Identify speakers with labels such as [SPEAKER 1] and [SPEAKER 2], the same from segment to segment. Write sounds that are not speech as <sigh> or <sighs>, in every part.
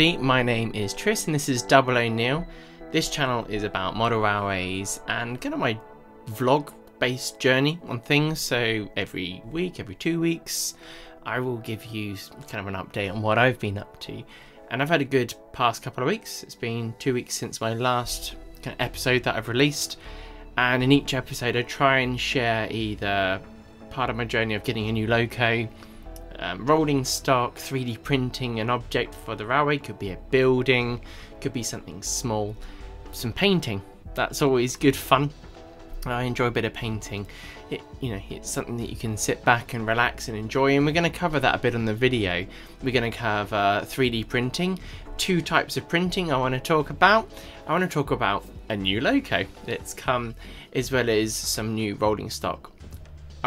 [SPEAKER 1] everybody, my name is Tris and this is Double O Neal. This channel is about model railways and kind of my vlog based journey on things. So every week, every two weeks, I will give you kind of an update on what I've been up to. And I've had a good past couple of weeks. It's been two weeks since my last kind of episode that I've released. And in each episode, I try and share either part of my journey of getting a new loco, um, rolling stock, 3D printing an object for the railway, could be a building, could be something small, some painting. That's always good fun. I enjoy a bit of painting. It, you know, it's something that you can sit back and relax and enjoy, and we're going to cover that a bit on the video. We're going to cover 3D printing, two types of printing I want to talk about. I want to talk about a new loco that's come, as well as some new rolling stock.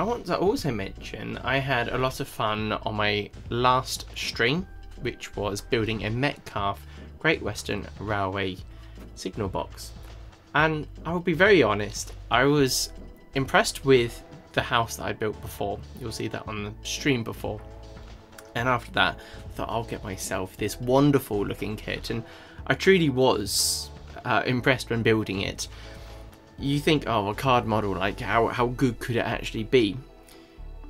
[SPEAKER 1] I want to also mention I had a lot of fun on my last stream, which was building a Metcalfe Great Western Railway signal box. And I will be very honest, I was impressed with the house that I built before. You'll see that on the stream before. And after that, I thought I'll get myself this wonderful looking kit. And I truly was uh, impressed when building it you think, oh, a card model, like how, how good could it actually be?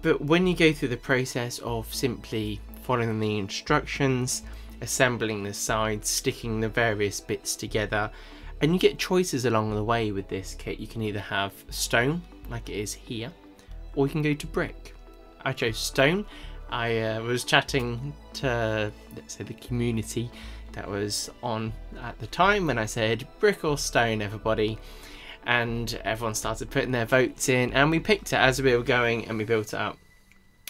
[SPEAKER 1] But when you go through the process of simply following the instructions, assembling the sides, sticking the various bits together, and you get choices along the way with this kit. You can either have stone, like it is here, or you can go to brick. I chose stone. I uh, was chatting to, let's say, the community that was on at the time, and I said, brick or stone, everybody and everyone started putting their votes in and we picked it as we were going and we built it up.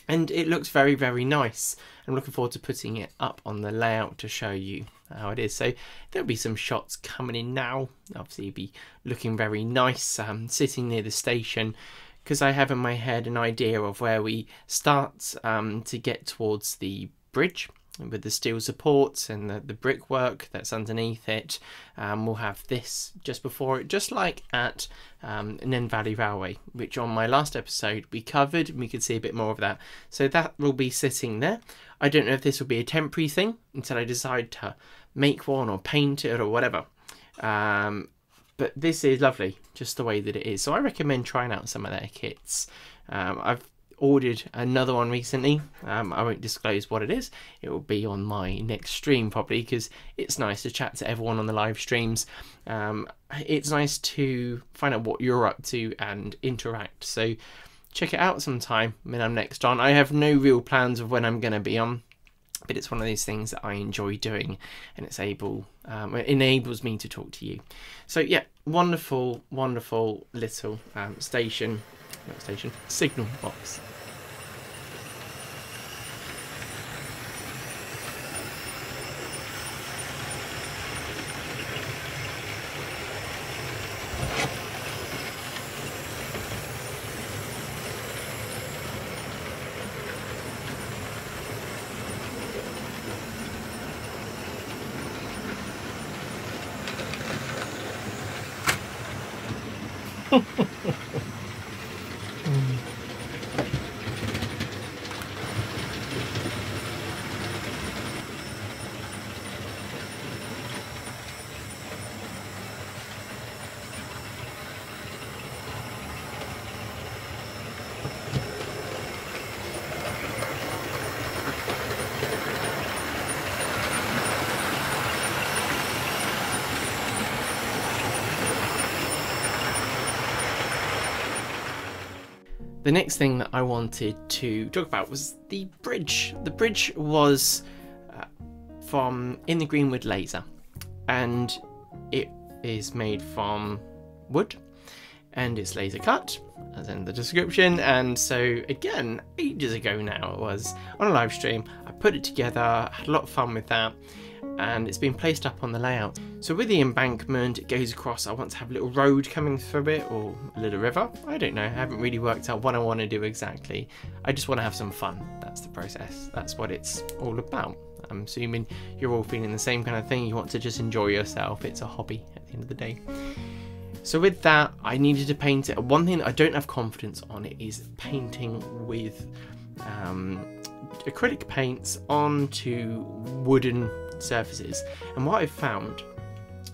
[SPEAKER 1] And it looks very very nice. I'm looking forward to putting it up on the layout to show you how it is. So there'll be some shots coming in now. Obviously be looking very nice um, sitting near the station because i have in my head an idea of where we start um, to get towards the bridge with the steel supports and the, the brickwork that's underneath it. Um, we'll have this just before it, just like at um, Nene Valley Railway, which on my last episode we covered and we could see a bit more of that. So that will be sitting there. I don't know if this will be a temporary thing until I decide to make one or paint it or whatever. Um, but this is lovely, just the way that it is. So I recommend trying out some of their kits. Um, I've ordered another one recently. Um, I won't disclose what it is. It will be on my next stream probably because it's nice to chat to everyone on the live streams. Um, it's nice to find out what you're up to and interact. So check it out sometime when I'm next on. I have no real plans of when I'm going to be on. But it's one of those things that I enjoy doing, and it's able, um, it enables me to talk to you. So yeah, wonderful, wonderful little um, station, station, signal box. The next thing that I wanted to talk about was the bridge. The bridge was uh, from In the Greenwood Laser, and it is made from wood, and it's laser cut, as in the description. And so, again, ages ago now, it was on a live stream. I put it together, had a lot of fun with that and it's been placed up on the layout. So with the embankment, it goes across, I want to have a little road coming through it, or a little river. I don't know, I haven't really worked out what I want to do exactly. I just want to have some fun, that's the process. That's what it's all about. I'm assuming you're all feeling the same kind of thing, you want to just enjoy yourself, it's a hobby at the end of the day. So with that, I needed to paint it. One thing I don't have confidence on is painting with um, acrylic paints onto wooden surfaces. And what I've found,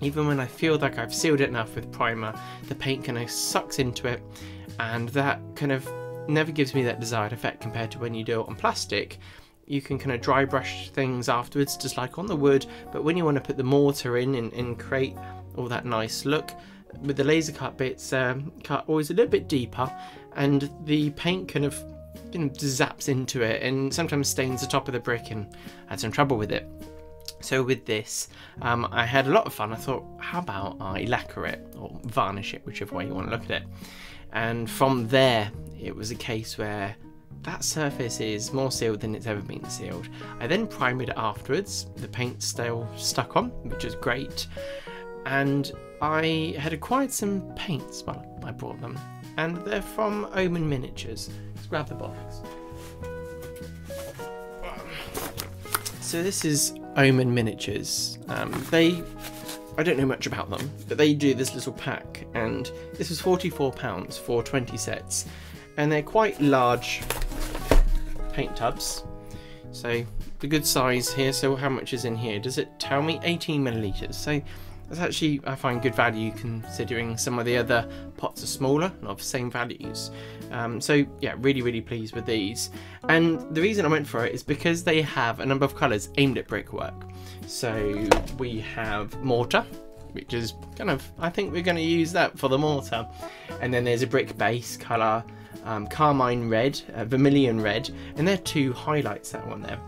[SPEAKER 1] even when I feel like I've sealed it enough with primer, the paint kind of sucks into it, and that kind of never gives me that desired effect compared to when you do it on plastic. You can kind of dry brush things afterwards, just like on the wood, but when you want to put the mortar in and, and create all that nice look, with the laser cut bits um, cut always a little bit deeper, and the paint kind of you know, zaps into it and sometimes stains the top of the brick and had some trouble with it. So with this, um, I had a lot of fun. I thought, how about I lacquer it or varnish it, whichever way you want to look at it. And from there, it was a case where that surface is more sealed than it's ever been sealed. I then primed it afterwards. The paint still stuck on, which is great. And I had acquired some paints. Well, I brought them, and they're from Omen Miniatures. Let's grab the box. So this is Omen Miniatures. Um, they, I don't know much about them, but they do this little pack, and this was £44 for 20 sets, and they're quite large paint tubs. So the good size here. So how much is in here? Does it tell me? 18 milliliters. So that's actually, I find, good value considering some of the other pots are smaller and of same values. Um, so yeah, really, really pleased with these. And the reason I went for it is because they have a number of colours aimed at brickwork. So we have mortar, which is kind of, I think we're going to use that for the mortar. And then there's a brick base colour, um, carmine red, uh, vermilion red, and they're two highlights that one there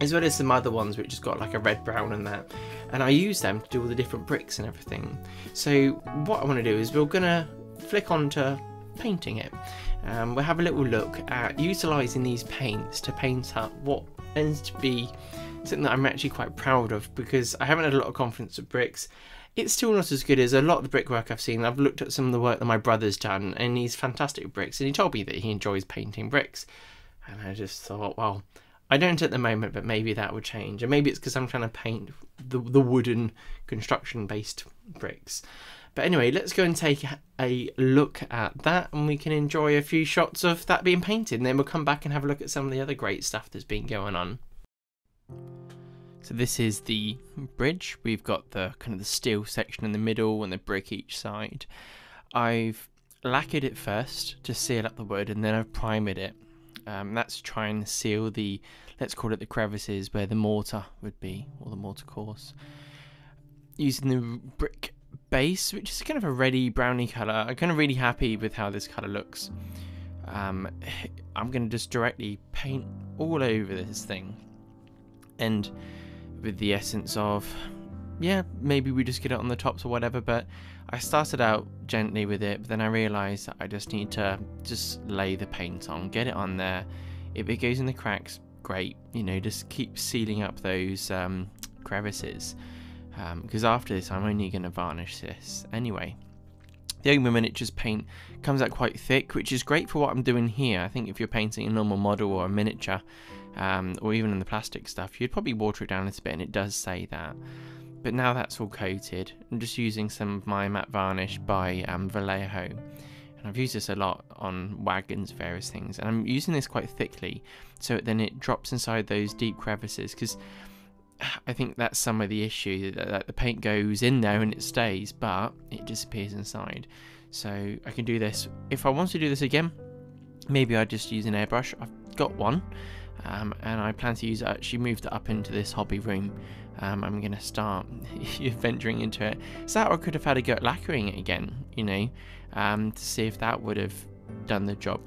[SPEAKER 1] as well as some other ones which has got like a red brown and that and I use them to do all the different bricks and everything so what I want to do is we're gonna flick on to painting it um, we'll have a little look at utilizing these paints to paint up what ends to be something that I'm actually quite proud of because I haven't had a lot of confidence with bricks it's still not as good as a lot of the brickwork I've seen. I've looked at some of the work that my brother's done, and he's fantastic with bricks. And he told me that he enjoys painting bricks, and I just thought, well, I don't at the moment, but maybe that would change. And maybe it's because I'm trying to paint the, the wooden construction based bricks. But anyway, let's go and take a look at that and we can enjoy a few shots of that being painted. And then we'll come back and have a look at some of the other great stuff that's been going on. So this is the bridge. We've got the kind of the steel section in the middle and the brick each side. I've lacquered it first to seal up the wood and then I've primed it um, that's try and seal the, let's call it the crevices where the mortar would be, or the mortar course. Using the brick base, which is kind of a reddy browny colour. I'm kind of really happy with how this colour looks. Um, <sighs> I'm going to just directly paint all over this thing. And with the essence of, yeah, maybe we just get it on the tops or whatever, but I started out gently with it, but then I realised that I just need to just lay the paint on, get it on there. If it goes in the cracks, great. You know, just keep sealing up those um, crevices. Because um, after this, I'm only going to varnish this anyway. The Omen Miniatures paint comes out quite thick, which is great for what I'm doing here. I think if you're painting a normal model or a miniature, um, or even in the plastic stuff, you'd probably water it down a bit, and it does say that. But now that's all coated, I'm just using some of my matte varnish by um, Vallejo. And I've used this a lot on wagons, various things. And I'm using this quite thickly, so then it drops inside those deep crevices. Because I think that's some of the issue, that the paint goes in there and it stays, but it disappears inside. So I can do this. If I want to do this again, maybe I'd just use an airbrush. I've got one. Um, and I plan to use it, actually moved it up into this hobby room um, I'm going to start <laughs> <laughs> venturing into it. So that I could have had a go at lacquering it again, you know, um, to see if that would have done the job.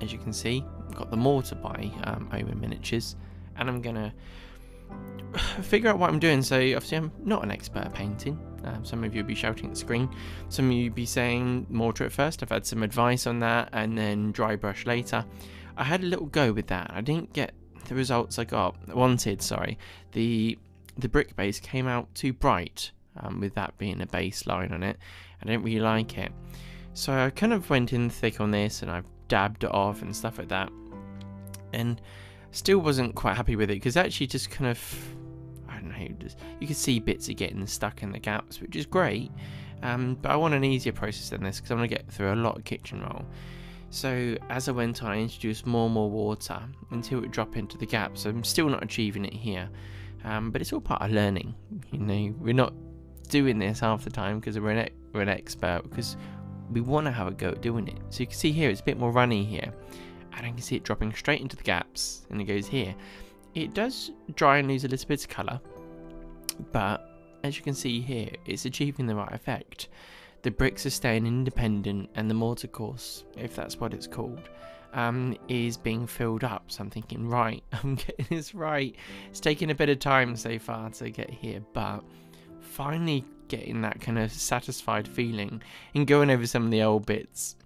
[SPEAKER 1] As you can see, I've got the mortar by um, Omen Miniatures, and I'm going <sighs> to figure out what I'm doing. So obviously I'm not an expert at painting. Um, some of you will be shouting at the screen. Some of you will be saying mortar at first. I've had some advice on that, and then dry brush later. I had a little go with that. I didn't get the results I got wanted. Sorry, the the brick base came out too bright, um, with that being a base line on it. I didn't really like it, so I kind of went in thick on this, and I've dabbed it off and stuff like that, and still wasn't quite happy with it because actually just kind of I don't know, just, you can see bits are getting stuck in the gaps, which is great. Um, but I want an easier process than this because I'm to get through a lot of kitchen roll. So as I went on, I introduced more and more water until it would drop into the gaps. I'm still not achieving it here, um, but it's all part of learning. You know, we're not doing this half the time because we're an, we're an expert, because we want to have a go at doing it. So you can see here, it's a bit more runny here, and I can see it dropping straight into the gaps, and it goes here. It does dry and lose a little bit of colour, but as you can see here, it's achieving the right effect. The bricks are staying independent, and the mortar course, if that's what it's called, um, is being filled up. So I'm thinking, right, <laughs> I'm getting this right. It's taken a bit of time so far to get here, but finally getting that kind of satisfied feeling and going over some of the old bits.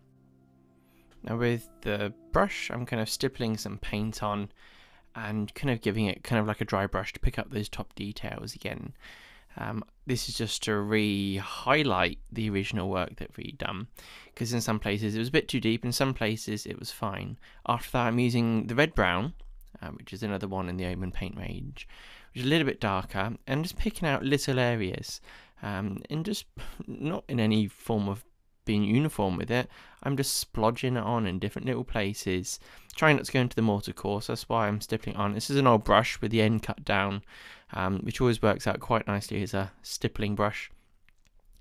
[SPEAKER 1] Now with the brush, I'm kind of stippling some paint on and kind of giving it kind of like a dry brush to pick up those top details again. Um, this is just to re-highlight the original work that we'd done because in some places it was a bit too deep in some places it was fine. After that I'm using the red brown um, which is another one in the Omen paint range which is a little bit darker and just picking out little areas um, and just <laughs> not in any form of being uniform with it. I'm just splodging it on in different little places trying not to go into the mortar course that's why I'm stippling on. This is an old brush with the end cut down um, which always works out quite nicely as a stippling brush.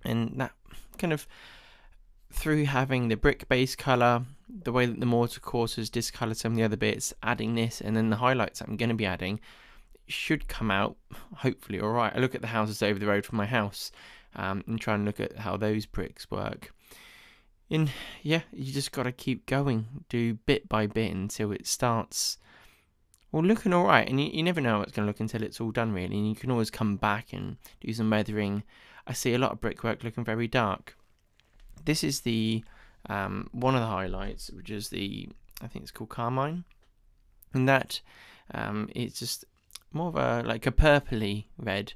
[SPEAKER 1] And that kind of through having the brick base colour, the way that the mortar course has discoloured some of the other bits, adding this and then the highlights I'm going to be adding should come out hopefully alright. I look at the houses over the road from my house um, and try and look at how those bricks work. And yeah, you just got to keep going, do bit by bit until it starts well, looking all right, and you, you never know how it's going to look until it's all done, really. And you can always come back and do some weathering. I see a lot of brickwork looking very dark. This is the um, one of the highlights, which is the I think it's called Carmine, and that um, it's just more of a like a purpley red.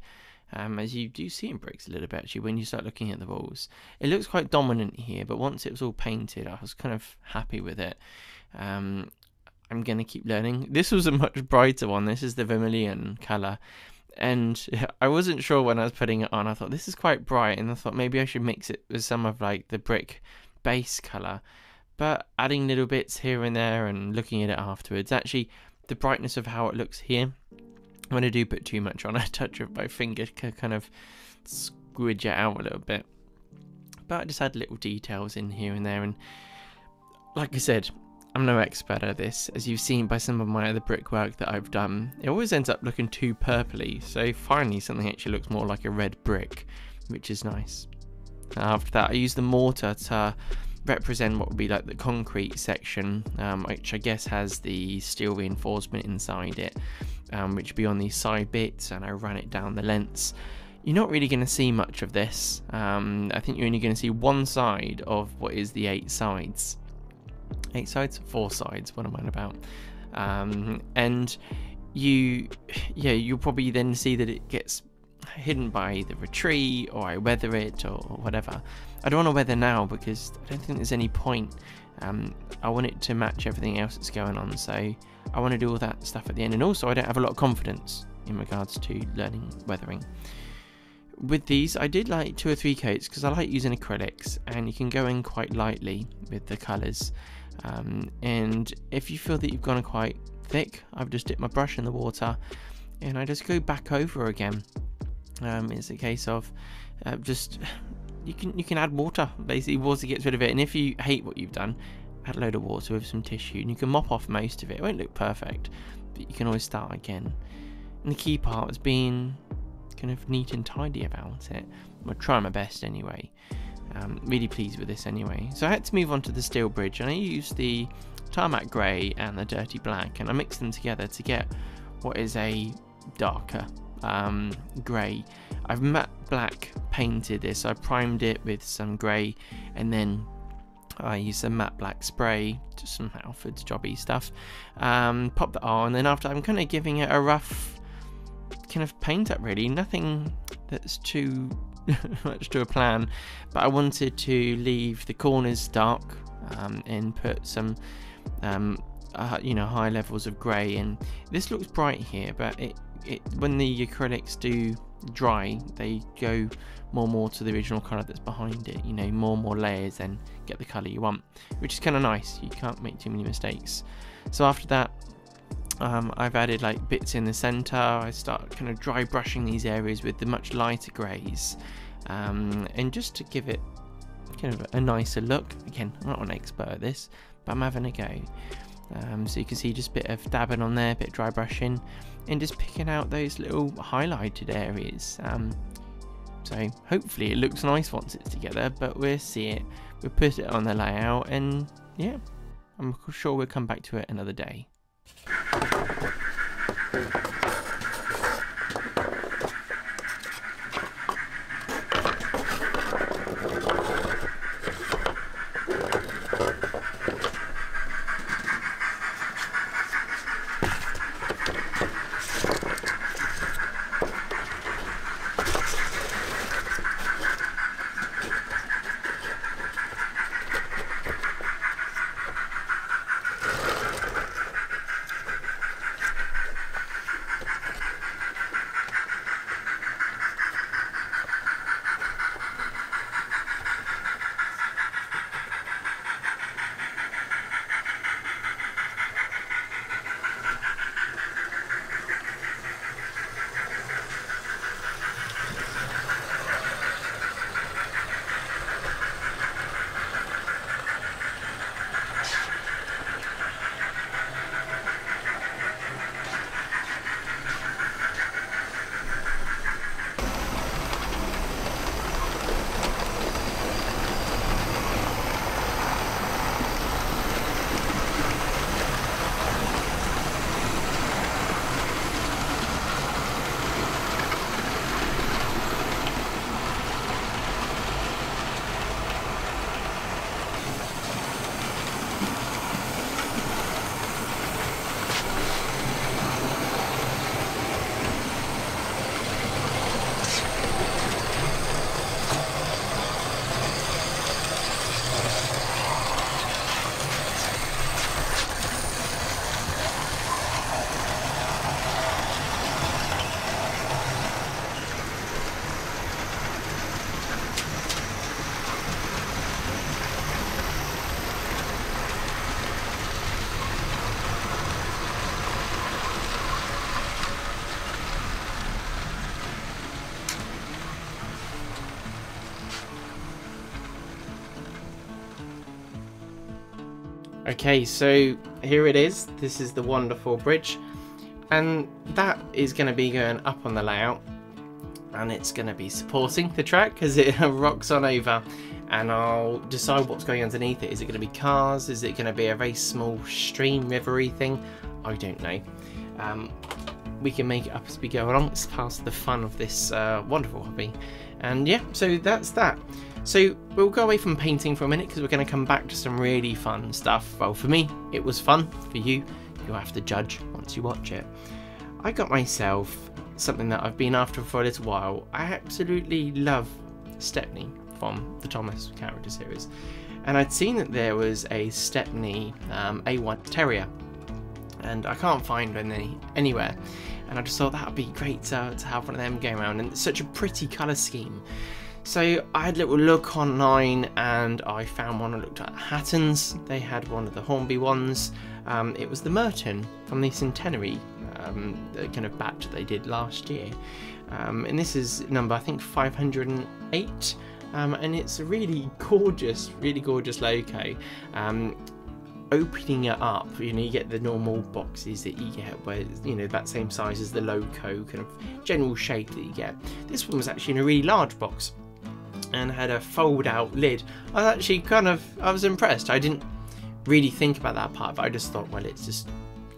[SPEAKER 1] Um, as you do see in bricks a little bit actually when you start looking at the walls. It looks quite dominant here, but once it was all painted, I was kind of happy with it. Um, I'm gonna keep learning. This was a much brighter one. This is the vermilion color, and <laughs> I wasn't sure when I was putting it on. I thought this is quite bright, and I thought maybe I should mix it with some of like the brick base color. But adding little bits here and there and looking at it afterwards, actually, the brightness of how it looks here. When I do put too much on, <laughs> I touch it with my finger to kind of squidge it out a little bit. But I just add little details in here and there, and like I said, I'm no expert at this, as you've seen by some of my other brickwork that I've done. It always ends up looking too purpley, so finally something actually looks more like a red brick, which is nice. After that, I use the mortar to represent what would be like the concrete section, um, which I guess has the steel reinforcement inside it, um, which would be on these side bits, and I run it down the lengths. You're not really going to see much of this. Um, I think you're only going to see one side of what is the eight sides eight sides, four sides. What am I about? Um, and you, yeah, you'll probably then see that it gets hidden by either a tree or I weather it or, or whatever. I don't want to weather now because I don't think there's any point. Um, I want it to match everything else that's going on, so I want to do all that stuff at the end. And also, I don't have a lot of confidence in regards to learning weathering. With these, I did like two or three coats because I like using acrylics, and you can go in quite lightly with the colours. Um, and if you feel that you've gone quite thick, I've just dipped my brush in the water and I just go back over again. Um, it's a case of uh, just you can you can add water. Basically, water gets rid of it. And if you hate what you've done, add a load of water with some tissue, and you can mop off most of it. It won't look perfect, but you can always start again. And the key part is being kind of neat and tidy about it. I'll try my best anyway. Um, really pleased with this anyway. So I had to move on to the steel bridge and I used the tarmac grey and the dirty black and I mixed them together to get what is a darker um, grey. I've matte black painted this. I primed it with some grey and then I used some matte black spray, just some Halfords jobby stuff. Um, pop that on, and then after I'm kind of giving it a rough kind of paint up really. Nothing that's too <laughs> much to a plan, but I wanted to leave the corners dark um, and put some um, uh, you know high levels of grey. And this looks bright here but it, it when the acrylics do dry they go more and more to the original colour that's behind it you know more and more layers and get the colour you want which is kind of nice. You can't make too many mistakes. So after that um, I've added like bits in the center I start kind of dry brushing these areas with the much lighter greys um, and just to give it kind of a nicer look again I'm not an expert at this but I'm having a go um, so you can see just a bit of dabbing on there, a bit of dry brushing, and just picking out those little highlighted areas. Um, so hopefully it looks nice once it's together, but we'll see it. We'll put it on the layout, and yeah, I'm sure we'll come back to it another day. Thank you. Okay, so here it is. This is the wonderful bridge. And that is going to be going up on the layout. And it's going to be supporting the track as it <laughs> rocks on over. And I'll decide what's going underneath it. Is it going to be cars? Is it going to be a very small stream, rivery thing? I don't know. Um, we can make it up as we go along. It's part of the fun of this uh, wonderful hobby. And yeah, so that's that. So we'll go away from painting for a minute because we're going to come back to some really fun stuff. Well, for me, it was fun. For you, you'll have to judge once you watch it. I got myself something that I've been after for a little while. I absolutely love Stepney from the Thomas character series. And I'd seen that there was a Stepney um, A1 Terrier. And I can't find any anywhere. And I just thought that would be great to, to have one of them going around. And it's such a pretty colour scheme. So I had a little look online and I found one I looked at Hatton's. They had one of the Hornby ones. Um, it was the Merton from the Centenary um, the kind of batch that they did last year. Um, and this is number I think 508 um, and it's a really gorgeous, really gorgeous loco. Um, opening it up, you know, you get the normal boxes that you get where, you know, that same size as the loco, kind of general shape that you get. This one was actually in a really large box and had a fold out lid. I was actually kind of, I was impressed. I didn't really think about that part, but I just thought, well, it's just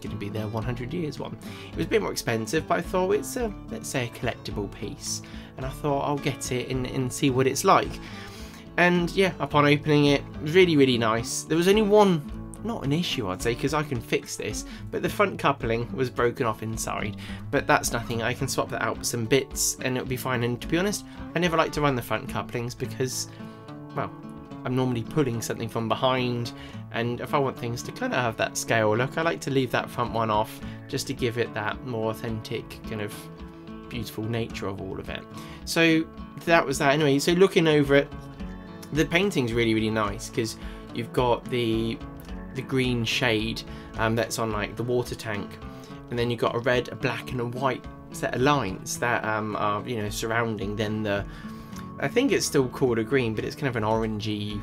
[SPEAKER 1] going to be their 100 years one. It was a bit more expensive, but I thought it's a, let's say, a collectible piece. And I thought I'll get it and, and see what it's like. And yeah, upon opening it, really, really nice. There was only one not an issue I'd say because I can fix this but the front coupling was broken off inside. But that's nothing I can swap that out with some bits and it'll be fine. And to be honest I never like to run the front couplings because well I'm normally pulling something from behind. And if I want things to kind of have that scale look I like to leave that front one off just to give it that more authentic kind of beautiful nature of all of it. So that was that. Anyway so looking over it the painting's really really nice because you've got the the green shade um, that's on like the water tank. And then you've got a red a black and a white set of lines that um, are you know surrounding. Then the I think it's still called a green but it's kind of an orangey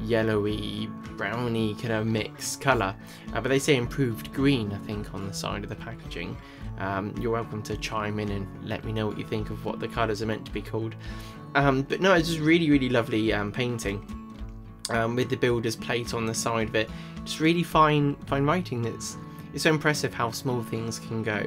[SPEAKER 1] yellowy browny kind of mix colour uh, but they say improved green I think on the side of the packaging. Um, you're welcome to chime in and let me know what you think of what the colours are meant to be called. Um, but no it's just really really lovely um, painting. Um, with the builder's plate on the side of it just really fine fine writing that's it's so impressive how small things can go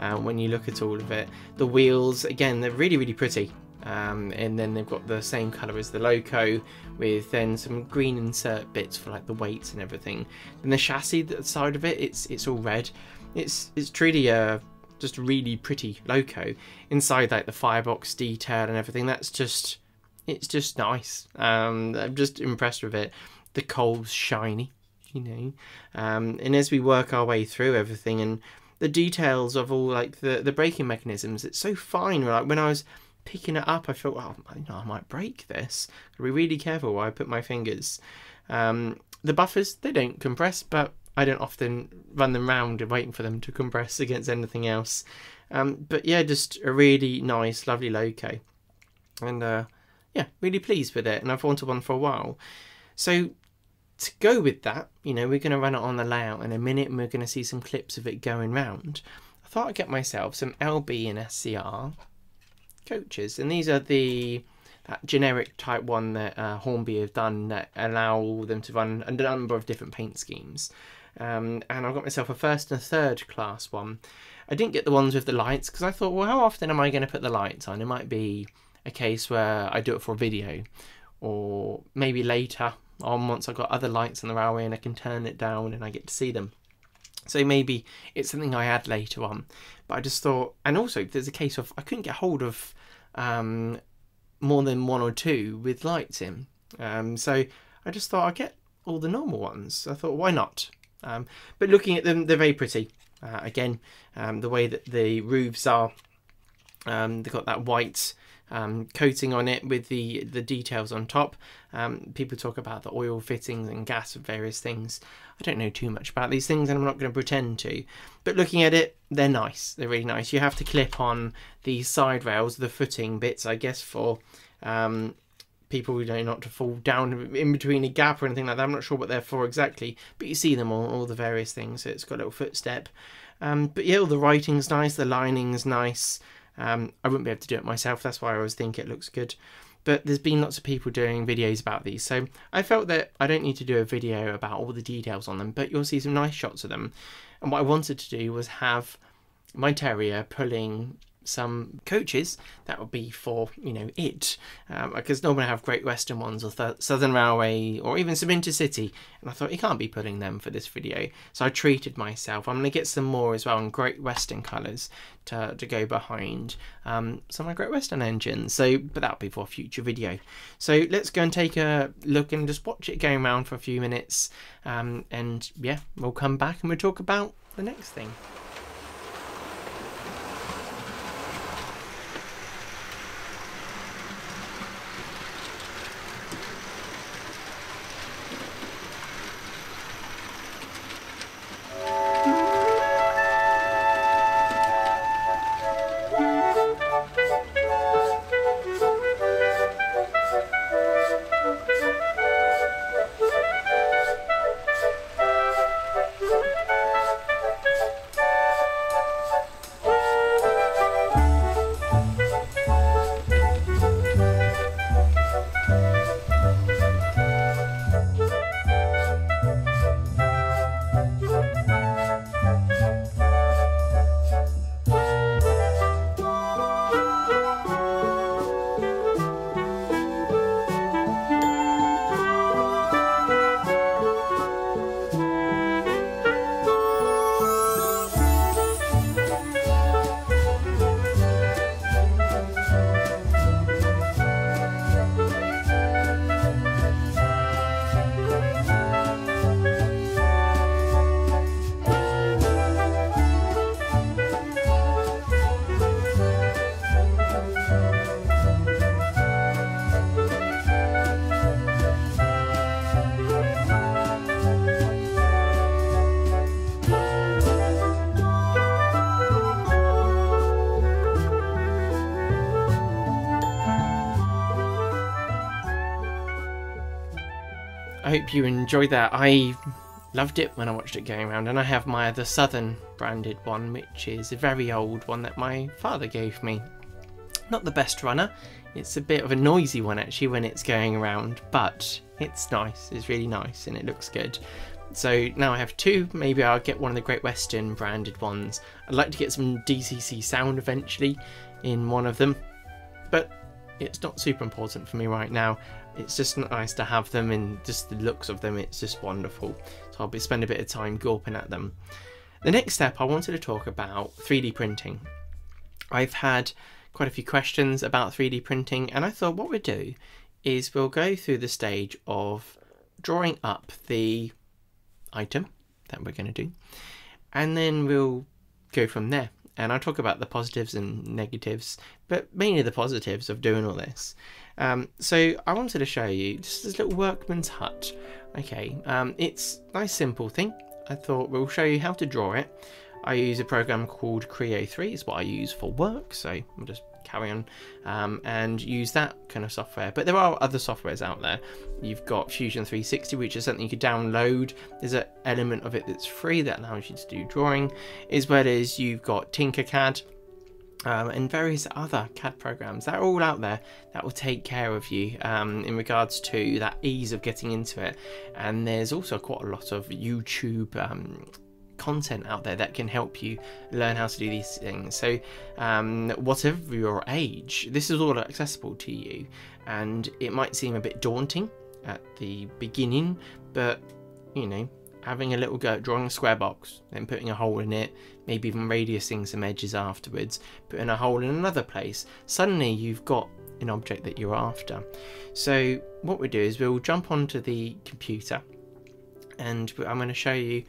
[SPEAKER 1] uh, when you look at all of it. The wheels, again, they're really, really pretty. Um, and then they've got the same colour as the loco with then some green insert bits for like the weights and everything. And the chassis the side of it, it's it's all red. It's it's truly a just really pretty loco. Inside like the firebox detail and everything, that's just it's just nice. Um, I'm just impressed with it. The coal's shiny, you know. Um, and as we work our way through everything and the details of all like the the braking mechanisms, it's so fine. Like when I was picking it up, I thought, well, you know, I might break this. Gotta be really careful where I put my fingers. Um, the buffers they don't compress, but I don't often run them round and waiting for them to compress against anything else. Um, but yeah, just a really nice, lovely loco, and uh, yeah, really pleased with it. And I've wanted one for a while. So to go with that, you know, we're going to run it on the layout in a minute and we're going to see some clips of it going round. I thought I'd get myself some LB and SCR coaches. And these are the that generic type one that uh, Hornby have done that allow them to run a number of different paint schemes. Um, and I got myself a first and a third class one. I didn't get the ones with the lights because I thought, well, how often am I going to put the lights on? It might be a case where I do it for a video or maybe later on once I've got other lights on the railway and I can turn it down and I get to see them. So maybe it's something I add later on. But I just thought, and also there's a case of I couldn't get hold of um, more than one or two with lights in. Um, so I just thought I'd get all the normal ones. I thought, why not? Um, but looking at them, they're very pretty. Uh, again, um, the way that the roofs are, um, they've got that white um, coating on it with the the details on top. Um, people talk about the oil fittings and gas and various things. I don't know too much about these things, and I'm not going to pretend to. But looking at it, they're nice. They're really nice. You have to clip on the side rails, the footing bits, I guess, for um, people you know not to fall down in between a gap or anything like that. I'm not sure what they're for exactly, but you see them on all the various things. So it's got a little footstep. Um, but yeah, all the writing's nice, the lining's nice. Um, I wouldn't be able to do it myself. That's why I always think it looks good. But there's been lots of people doing videos about these, so I felt that I don't need to do a video about all the details on them, but you'll see some nice shots of them. And what I wanted to do was have my terrier pulling some coaches that would be for you know it. Um, because normally I have Great Western ones or Th Southern Railway or even some intercity and I thought you can't be putting them for this video. So I treated myself. I'm going to get some more as well in Great Western colours to, to go behind um, some of my Great Western engines. So but that'll be for a future video. So let's go and take a look and just watch it going around for a few minutes. Um, and yeah we'll come back and we'll talk about the next thing hope you enjoyed that. I loved it when I watched it going around, and I have my other Southern branded one, which is a very old one that my father gave me. Not the best runner, it's a bit of a noisy one actually when it's going around, but it's nice, it's really nice, and it looks good. So now I have two, maybe I'll get one of the Great Western branded ones. I'd like to get some DCC sound eventually in one of them, but it's not super important for me right now. It's just nice to have them and just the looks of them, it's just wonderful. So I'll be spend a bit of time gawping at them. The next step I wanted to talk about 3D printing. I've had quite a few questions about 3D printing and I thought what we'll do is we'll go through the stage of drawing up the item that we're going to do and then we'll go from there and I'll talk about the positives and negatives, but mainly the positives of doing all this. Um, so I wanted to show you just this little workman's hut. Okay, um, it's a nice simple thing. I thought we'll show you how to draw it. I use a program called Creo 3, it's what I use for work, so I'll just carry on um, and use that kind of software. But there are other softwares out there. You've got Fusion 360, which is something you could download. There's an element of it that's free that allows you to do drawing, as well as you've got Tinkercad. Um, and various other CAD programs that are all out there that will take care of you um, in regards to that ease of getting into it. And there's also quite a lot of YouTube um, content out there that can help you learn how to do these things. So, um, whatever your age, this is all accessible to you, and it might seem a bit daunting at the beginning, but you know, having a little go at drawing a square box, then putting a hole in it, maybe even radiusing some edges afterwards, putting a hole in another place, suddenly you've got an object that you're after. So, what we do is we'll jump onto the computer and I'm going to show you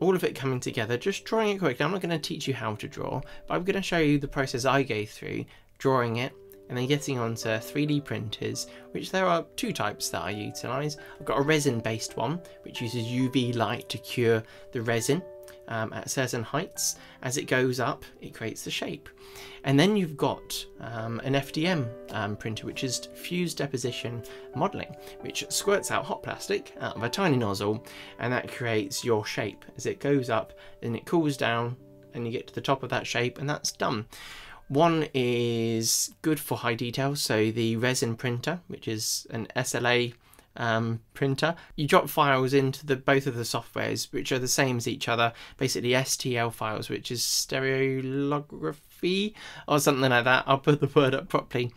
[SPEAKER 1] all of it coming together, just drawing it quickly. I'm not going to teach you how to draw, but I'm going to show you the process I go through drawing it and then getting onto 3D printers, which there are two types that I utilize. I've got a resin based one, which uses UV light to cure the resin um, at certain heights. As it goes up, it creates the shape. And then you've got um, an FDM um, printer, which is fused deposition modeling, which squirts out hot plastic out of a tiny nozzle, and that creates your shape. As it goes up, then it cools down, and you get to the top of that shape, and that's done. One is good for high detail, so the resin printer, which is an SLA um, printer. You drop files into the both of the softwares, which are the same as each other. Basically, STL files, which is stereolography or something like that. I'll put the word up properly.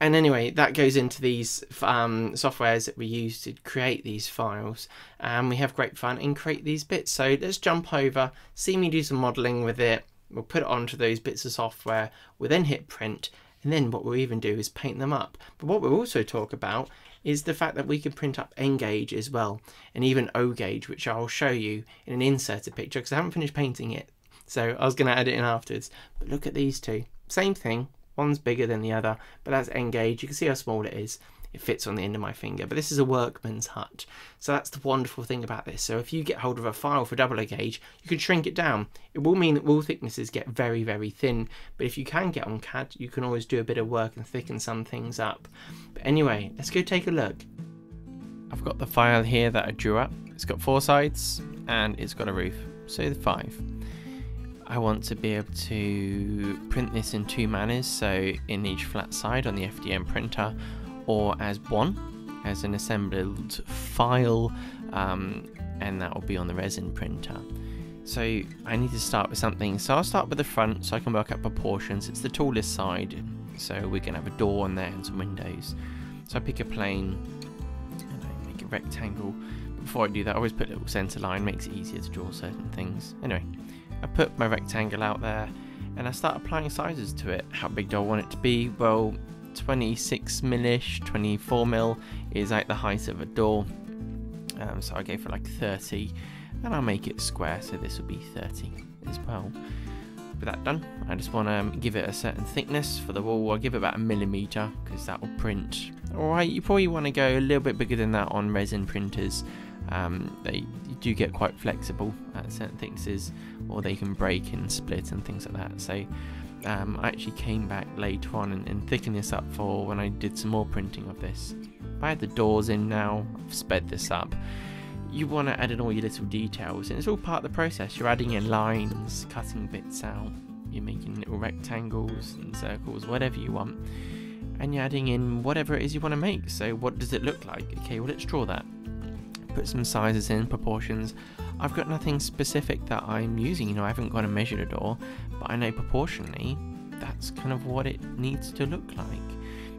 [SPEAKER 1] And anyway, that goes into these um, softwares that we use to create these files, and we have great fun and create these bits. So let's jump over, see me do some modeling with it. We'll put it onto those bits of software. We'll then hit print, and then what we'll even do is paint them up. But what we'll also talk about is the fact that we can print up N-gauge as well, and even O-gauge, which I'll show you in an inserted picture because I haven't finished painting it. So I was going to add it in afterwards. But look at these two. Same thing. One's bigger than the other, but that's N-gauge. You can see how small it is it fits on the end of my finger. But this is a workman's hut. So that's the wonderful thing about this. So if you get hold of a file for double A gauge, you can shrink it down. It will mean that wall thicknesses get very, very thin. But if you can get on CAD, you can always do a bit of work and thicken some things up. But anyway, let's go take a look. I've got the file here that I drew up. It's got four sides and it's got a roof. So the five. I want to be able to print this in two manners, so in each flat side on the FDM printer or as one as an assembled file um, and that will be on the resin printer. So I need to start with something. So I'll start with the front so I can work out proportions. It's the tallest side, so we can have a door on there and some windows. So I pick a plane and I make a rectangle. Before I do that, I always put a little centre line, makes it easier to draw certain things. Anyway, I put my rectangle out there and I start applying sizes to it. How big do I want it to be? Well, 26 millish, 24 mil is like the height of a door. Um, so I go for like 30 and I'll make it square so this will be 30 as well. With that done, I just want to um, give it a certain thickness for the wall. I'll give it about a millimeter because that will print. Alright, you probably want to go a little bit bigger than that on resin printers. Um, they do get quite flexible at certain thicknesses or they can break and split and things like that. So um, I actually came back later on and, and thickened this up for when I did some more printing of this. I had the doors in now, I've sped this up. You want to add in all your little details, and it's all part of the process. You're adding in lines, cutting bits out, you're making little rectangles and circles, whatever you want, and you're adding in whatever it is you want to make. So, what does it look like? Okay, well, let's draw that. Put some sizes in, proportions. I've got nothing specific that I'm using, you know, I haven't got a measure at all, but I know proportionally that's kind of what it needs to look like.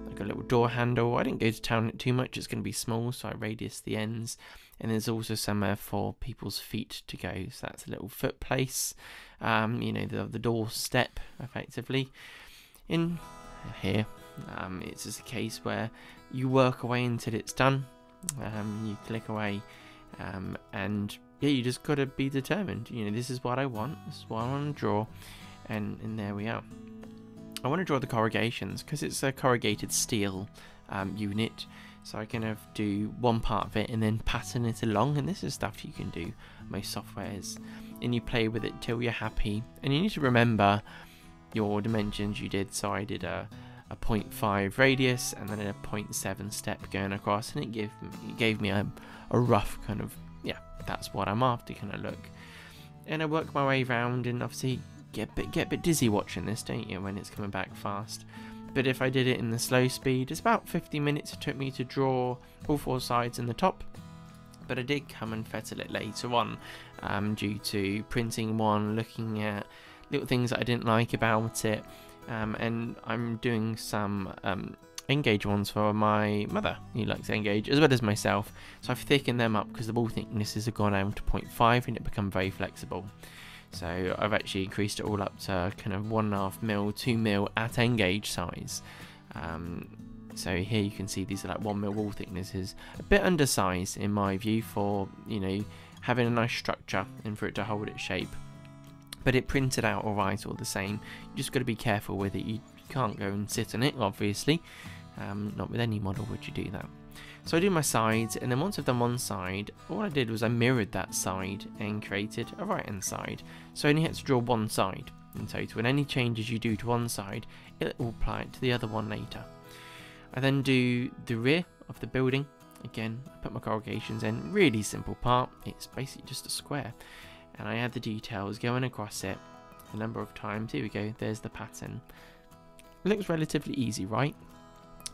[SPEAKER 1] Like a little door handle. I didn't go to town it too much, it's going to be small, so I radius the ends. And there's also somewhere for people's feet to go, so that's a little foot place, um, you know, the, the door step effectively. In here, um, it's just a case where you work away until it's done. Um, you click away, um, and yeah, you just got to be determined. You know, this is what I want. This is what I want to draw, and and there we are. I want to draw the corrugations because it's a corrugated steel um, unit, so I kind of do one part of it and then pattern it along. And this is stuff you can do most softwares, and you play with it till you're happy. And you need to remember your dimensions you did. So I did a a 0.5 radius and then a 0.7 step going across and it gave me, it gave me a, a rough kind of yeah that's what I'm after kind of look. And I work my way around and obviously get a bit, get a bit dizzy watching this don't you when it's coming back fast. But if I did it in the slow speed it's about 50 minutes it took me to draw all four sides and the top. But I did come and fettle it later on um, due to printing one looking at little things that I didn't like about it um, and I'm doing some um, N-gauge ones for my mother who likes N-gauge as well as myself so I've thickened them up because the wall thicknesses have gone down to 0.5 and it become very flexible so I've actually increased it all up to kind of one and a half mil, two mil at N-gauge size. Um, so here you can see these are like one mil wall thicknesses, a bit undersized in my view for you know having a nice structure and for it to hold its shape. But it printed out alright all the same. You just got to be careful with it. You can't go and sit on it, obviously. Um, not with any model would you do that. So I do my sides, and then once I've done one side, all I did was I mirrored that side and created a right hand side. So I only had to draw one side in total, and any changes you do to one side, it will apply it to the other one later. I then do the rear of the building. Again, I put my corrugations in, really simple part, it's basically just a square. And I add the details going across it a number of times. Here we go, there's the pattern. It looks relatively easy, right?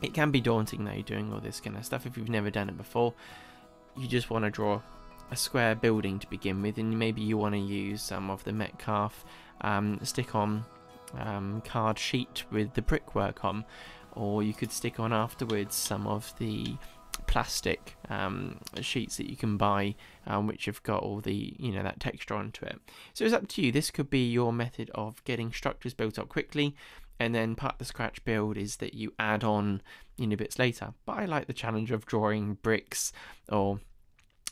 [SPEAKER 1] It can be daunting though, doing all this kind of stuff if you've never done it before. You just want to draw a square building to begin with, and maybe you want to use some of the Metcalfe um, stick on um, card sheet with the brickwork on, or you could stick on afterwards some of the plastic um, sheets that you can buy um, which have got all the you know that texture onto it. So it's up to you. This could be your method of getting structures built up quickly and then part of the scratch build is that you add on you know bits later. But i like the challenge of drawing bricks or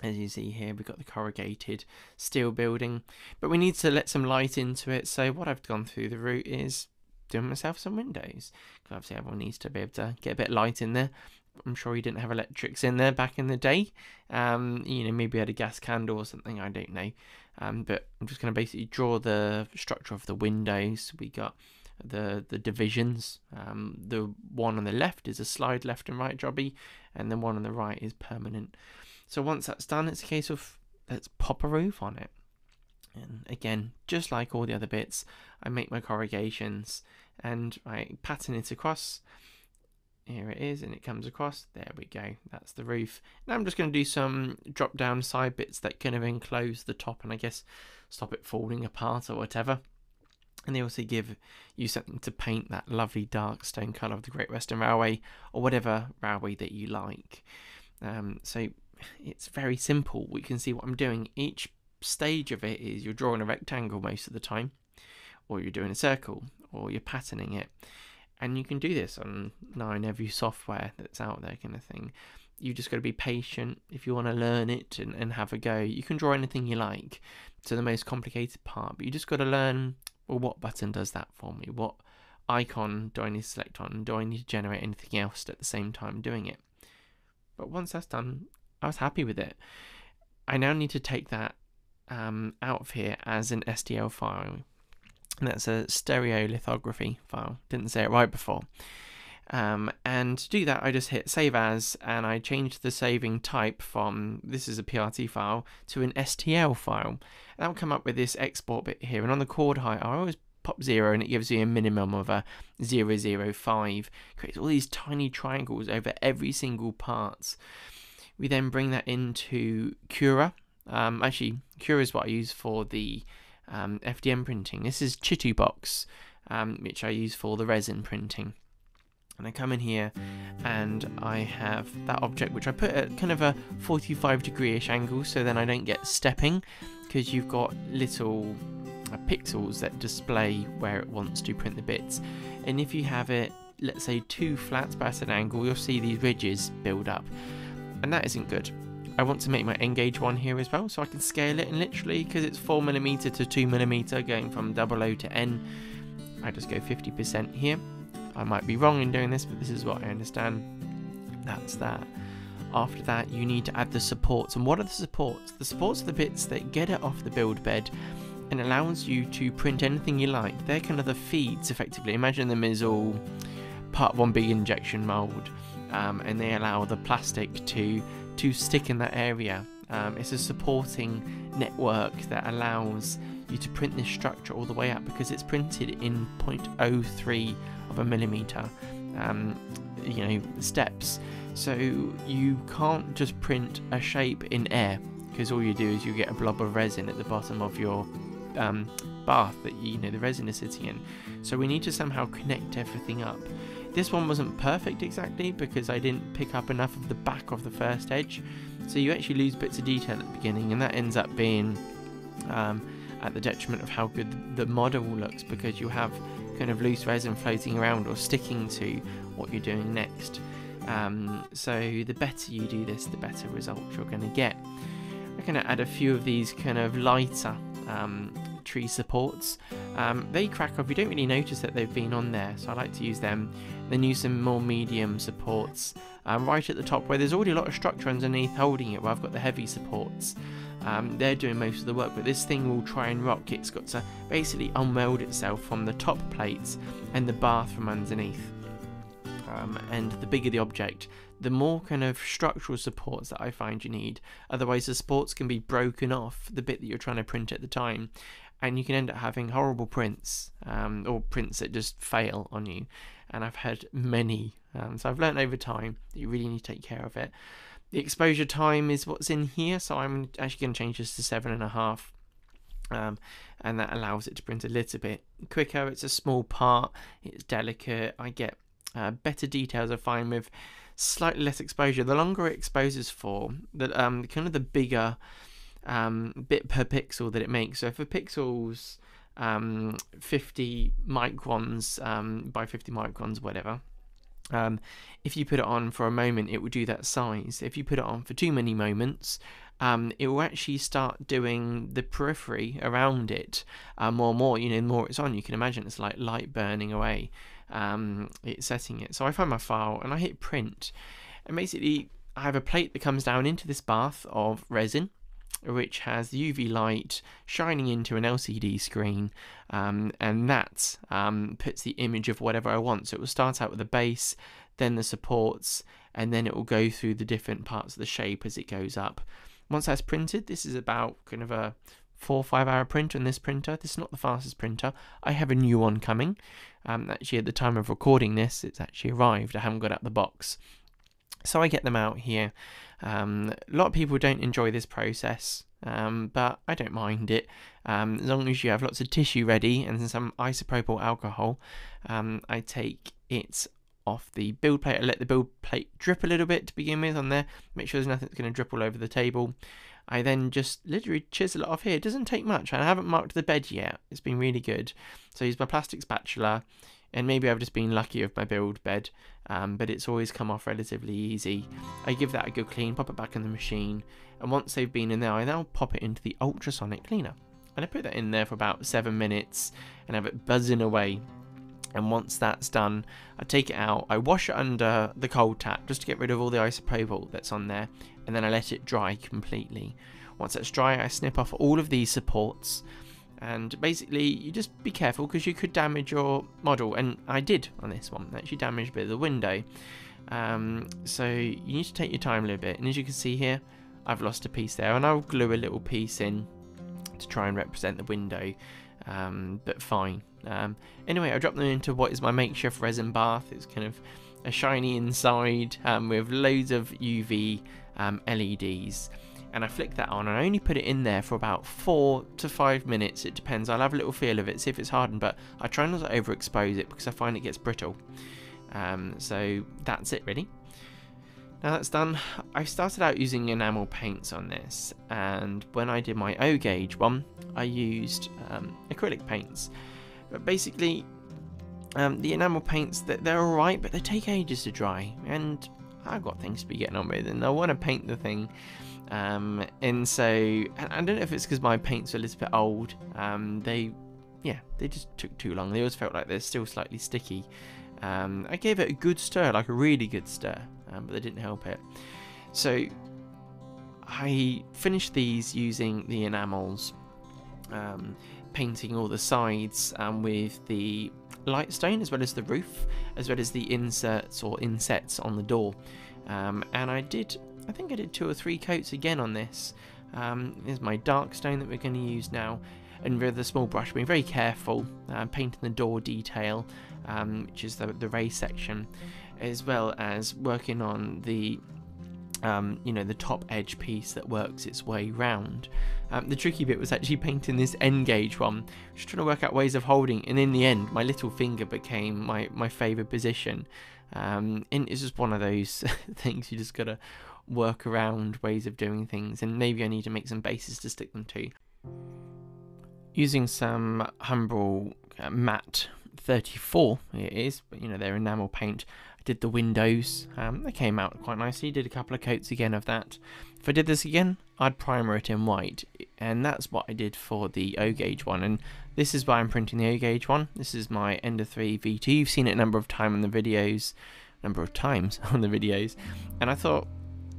[SPEAKER 1] as you see here we've got the corrugated steel building. But we need to let some light into it. So what i've gone through the route is doing myself some windows obviously everyone needs to be able to get a bit of light in there I'm sure you didn't have electrics in there back in the day. Um, you know, maybe had a gas candle or something. I don't know. Um, but I'm just going to basically draw the structure of the windows. We got the the divisions. Um, the one on the left is a slide left and right jobby, and the one on the right is permanent. So once that's done, it's a case of let's pop a roof on it. And again, just like all the other bits, I make my corrugations and I pattern it across. Here it is, and it comes across. There we go. That's the roof. Now I'm just going to do some drop down side bits that kind of enclose the top and I guess stop it falling apart or whatever and they also give you something to paint that lovely dark stone colour of the Great Western Railway or whatever railway that you like. Um, so it's very simple. We can see what I'm doing. Each stage of it is you're drawing a rectangle most of the time, or you're doing a circle, or you're patterning it. And you can do this on nine every software that's out there, kind of thing. You just got to be patient if you want to learn it and, and have a go. You can draw anything you like to the most complicated part, but you just got to learn well, what button does that for me? What icon do I need to select on? Do I need to generate anything else at the same time doing it? But once that's done, I was happy with it. I now need to take that um, out of here as an STL file. And that's a stereolithography file. Didn't say it right before. Um, and to do that, I just hit save as and I changed the saving type from this is a PRT file to an STL file. And that'll come up with this export bit here. And on the chord height, I always pop zero and it gives you a minimum of a 005. Creates all these tiny triangles over every single part. We then bring that into Cura. Um, actually, Cura is what I use for the um, FDM printing. This is Chitubox, um, which I use for the resin printing. And I come in here and I have that object which I put at kind of a 45 degree-ish angle so then I don't get stepping because you've got little uh, pixels that display where it wants to print the bits. And if you have it let's say too flat by an angle you'll see these ridges build up. And that isn't good I want to make my N-gauge one here as well so I can scale it and literally because it's 4mm to 2mm going from 00 to N I just go 50% here I might be wrong in doing this, but this is what I understand. That's that. After that, you need to add the supports. And what are the supports? The supports are the bits that get it off the build bed and allows you to print anything you like. They're kind of the feeds, effectively. Imagine them as all part one big injection mold, um, and they allow the plastic to to stick in that area. Um, it's a supporting network that allows you to print this structure all the way up because it's printed in 0.03 of a millimeter um, you know steps. So you can't just print a shape in air because all you do is you get a blob of resin at the bottom of your um, bath that you know the resin is sitting in. So we need to somehow connect everything up this one wasn't perfect exactly because I didn't pick up enough of the back of the first edge so you actually lose bits of detail at the beginning and that ends up being um, at the detriment of how good the model looks because you have kind of loose resin floating around or sticking to what you're doing next. Um, so the better you do this, the better results you're going to get. I'm going to add a few of these kind of lighter um, tree supports. Um, they crack off, you don't really notice that they've been on there, so I like to use them. Then use some more medium supports um, right at the top where there's already a lot of structure underneath holding it, where I've got the heavy supports. Um, they're doing most of the work, but this thing will try and rock. It's got to basically unweld itself from the top plates and the bath from underneath. Um, and the bigger the object, the more kind of structural supports that I find you need. Otherwise, the supports can be broken off the bit that you're trying to print at the time, and you can end up having horrible prints um, or prints that just fail on you. And I've had many, um, so I've learned over time that you really need to take care of it. The exposure time is what's in here, so I'm actually going to change this to seven and a half. Um, and that allows it to print a little bit quicker. It's a small part, it's delicate. I get uh, better details I find with slightly less exposure. The longer it exposes for, the um, kind of the bigger um, bit per pixel that it makes. So if a pixel's um, 50 microns um, by 50 microns, whatever, um, if you put it on for a moment, it will do that size. If you put it on for too many moments, um, it will actually start doing the periphery around it uh, more and more. You know, the more it's on, you can imagine it's like light burning away. Um, it's setting it. So I find my file and I hit print, and basically I have a plate that comes down into this bath of resin which has UV light shining into an LCD screen, um, and that um, puts the image of whatever I want. So it will start out with the base, then the supports, and then it will go through the different parts of the shape as it goes up. Once that's printed, this is about kind of a four or five hour print on this printer. This is not the fastest printer. I have a new one coming. Um, actually, at the time of recording this, it's actually arrived. I haven't got out the box. So I get them out here. Um, a lot of people don't enjoy this process, um, but I don't mind it. Um, as long as you have lots of tissue ready and some isopropyl alcohol, um, I take it off the build plate. I let the build plate drip a little bit to begin with on there. Make sure there's nothing that's going to drip all over the table. I then just literally chisel it off here. It doesn't take much. I haven't marked the bed yet. It's been really good. So use my plastic spatula and maybe I've just been lucky with my build bed, um, but it's always come off relatively easy. I give that a good clean, pop it back in the machine, and once they've been in there, I now pop it into the ultrasonic cleaner. And I put that in there for about seven minutes and have it buzzing away. And once that's done, I take it out, I wash it under the cold tap just to get rid of all the isopropyl that's on there, and then I let it dry completely. Once that's dry, I snip off all of these supports and basically you just be careful because you could damage your model. And I did on this one. Actually damaged a bit of the window. Um, so you need to take your time a little bit. And as you can see here I've lost a piece there. And I'll glue a little piece in to try and represent the window. Um, but fine. Um, anyway I dropped them into what is my makeshift resin bath. It's kind of a shiny inside um, with loads of UV um, LEDs and I flick that on and I only put it in there for about four to five minutes. It depends. I'll have a little feel of it see if it's hardened but I try not to overexpose it because I find it gets brittle. Um, so that's it really. Now that's done. I started out using enamel paints on this and when I did my O gauge one I used um, acrylic paints. But basically um, the enamel paints that they're alright but they take ages to dry and I've got things to be getting on with and I want to paint the thing um, and so, I don't know if it's because my paints are a little bit old. Um, they, yeah, they just took too long. They always felt like they're still slightly sticky. Um, I gave it a good stir, like a really good stir, um, but they didn't help it. So I finished these using the enamels, um, painting all the sides um, with the light stone as well as the roof, as well as the inserts or insets on the door. Um, and I did I think I did two or three coats again on this. Um, here's my dark stone that we're going to use now. And with a small brush, being very careful, uh, painting the door detail, um, which is the, the raised section, as well as working on the um, you know, the top edge piece that works its way round. Um, the tricky bit was actually painting this N gauge one, just trying to work out ways of holding, and in the end, my little finger became my, my favourite position. Um, and it's just one of those <laughs> things you just gotta work around ways of doing things and maybe I need to make some bases to stick them to. Using some Humbrol uh, matte 34 it is, but you know they're enamel paint. I did the windows, um, they came out quite nicely, did a couple of coats again of that. If I did this again, I'd primer it in white, and that's what I did for the O gauge one, and this is why I'm printing the O gauge one. This is my Ender 3 V2, you've seen it a number of times in the videos, number of times <laughs> on the videos, and I thought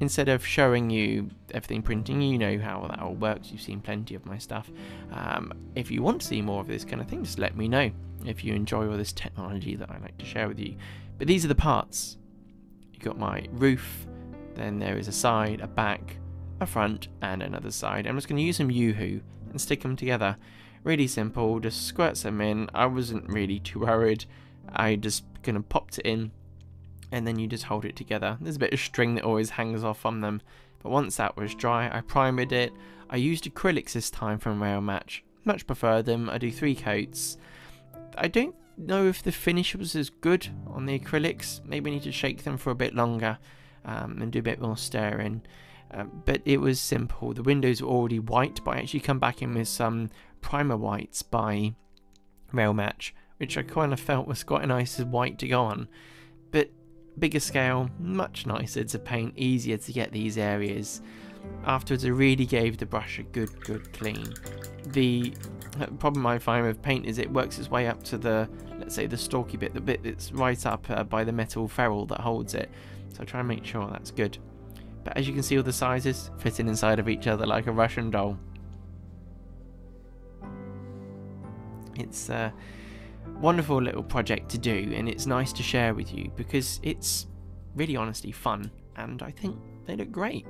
[SPEAKER 1] instead of showing you everything printing, you know how that all works, you've seen plenty of my stuff. Um, if you want to see more of this kind of thing, just let me know if you enjoy all this technology that I like to share with you. But these are the parts. You've got my roof, then there is a side, a back, a front, and another side. I'm just going to use some UHU and stick them together. Really simple, just squirt some in. I wasn't really too worried. I just kind of popped it in and then you just hold it together. There's a bit of string that always hangs off on them, but once that was dry, I primed it. I used acrylics this time from Railmatch. Much prefer them. I do three coats. I don't know if the finish was as good on the acrylics. Maybe I need to shake them for a bit longer um, and do a bit more stirring. Um, but it was simple. The windows were already white, but I actually come back in with some primer whites by Railmatch, which I kind of felt was quite a nice white to go on. But bigger scale, much nicer to paint, easier to get these areas. Afterwards I really gave the brush a good, good clean. The problem I find with paint is it works its way up to the, let's say the stalky bit, the bit that's right up uh, by the metal ferrule that holds it. So I try and make sure that's good. But as you can see all the sizes fitting inside of each other like a Russian doll. It's uh, wonderful little project to do and it's nice to share with you because it's really honestly fun and I think they look great.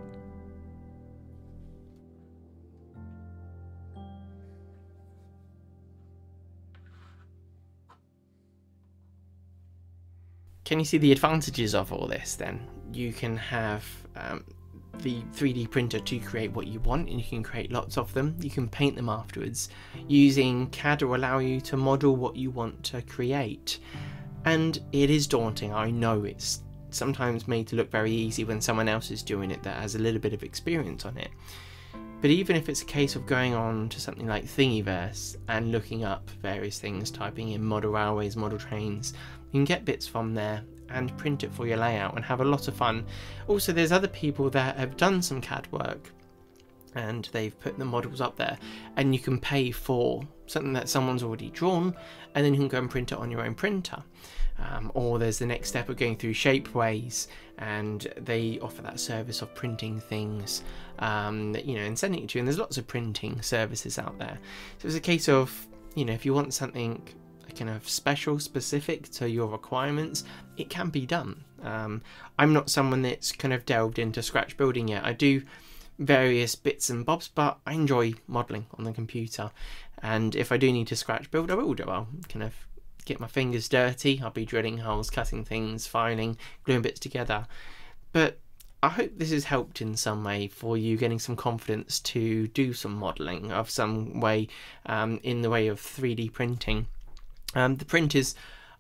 [SPEAKER 1] Can you see the advantages of all this then? You can have um, the 3D printer to create what you want and you can create lots of them. You can paint them afterwards. Using CAD will allow you to model what you want to create. And it is daunting, I know it's sometimes made to look very easy when someone else is doing it that has a little bit of experience on it. But even if it's a case of going on to something like Thingiverse and looking up various things, typing in model railways, model trains, you can get bits from there and print it for your layout and have a lot of fun. Also, there's other people that have done some CAD work and they've put the models up there and you can pay for something that someone's already drawn and then you can go and print it on your own printer. Um, or there's the next step of going through Shapeways, and they offer that service of printing things, um, you know, and sending it to you. And there's lots of printing services out there. So it's a case of, you know, if you want something kind of special, specific to your requirements, it can be done. Um, I'm not someone that's kind of delved into scratch building yet. I do various bits and bobs, but I enjoy modelling on the computer. And if I do need to scratch build, I will do. I'll kind of get my fingers dirty. I'll be drilling holes, cutting things, filing, gluing bits together. But I hope this has helped in some way for you getting some confidence to do some modelling of some way um, in the way of 3D printing. Um, the printers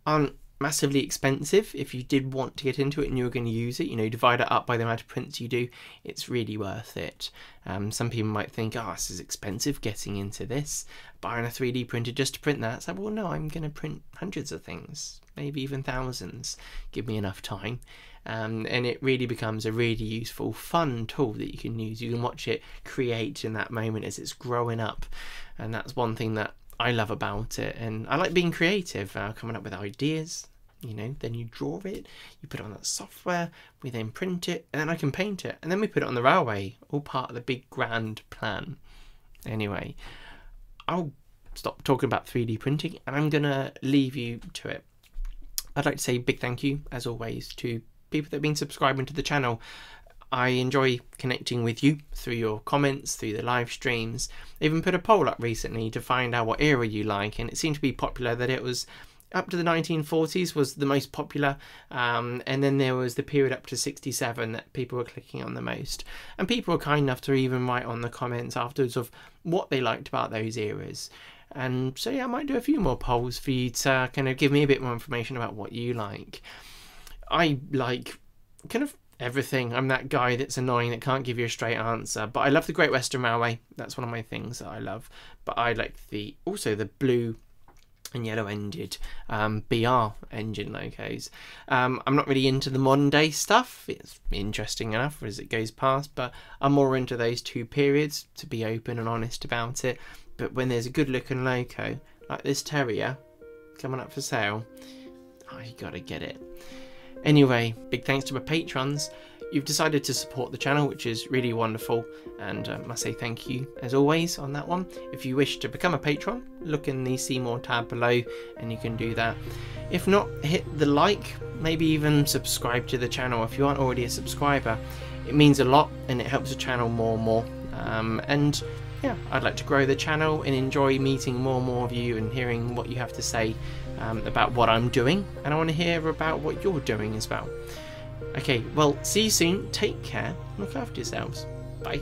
[SPEAKER 1] aren't massively expensive. If you did want to get into it and you were going to use it you know divide it up by the amount of prints you do it's really worth it. Um, some people might think oh this is expensive getting into this. Buying a 3d printer just to print that. It's like well no i'm going to print hundreds of things maybe even thousands. Give me enough time. Um, and it really becomes a really useful fun tool that you can use. You can watch it create in that moment as it's growing up. And that's one thing that I love about it, and I like being creative, uh, coming up with ideas. You know, then you draw it, you put it on that software, we then print it, and then I can paint it, and then we put it on the railway, all part of the big grand plan. Anyway, I'll stop talking about 3D printing, and I'm gonna leave you to it. I'd like to say big thank you, as always, to people that have been subscribing to the channel. I enjoy connecting with you through your comments, through the live streams. I even put a poll up recently to find out what era you like, and it seemed to be popular that it was up to the 1940s was the most popular, um, and then there was the period up to 67 that people were clicking on the most. And people were kind enough to even write on the comments afterwards of what they liked about those eras. And so, yeah, I might do a few more polls for you to kind of give me a bit more information about what you like. I like kind of everything. I'm that guy that's annoying that can't give you a straight answer. But I love the Great Western Railway. That's one of my things that I love. But I like the also the blue and yellow ended um, BR engine locos. Um, I'm not really into the modern day stuff. It's interesting enough as it goes past, but I'm more into those two periods to be open and honest about it. But when there's a good looking loco like this Terrier coming up for sale, you gotta get it. Anyway, big thanks to my patrons. You've decided to support the channel, which is really wonderful, and I must say thank you as always on that one. If you wish to become a patron, look in the see more tab below, and you can do that. If not, hit the like, maybe even subscribe to the channel if you aren't already a subscriber. It means a lot, and it helps the channel more and more. Um, and yeah, I'd like to grow the channel and enjoy meeting more and more of you and hearing what you have to say um, about what I'm doing, and I want to hear about what you're doing as well. Okay, well, see you soon. Take care. Look after yourselves. Bye.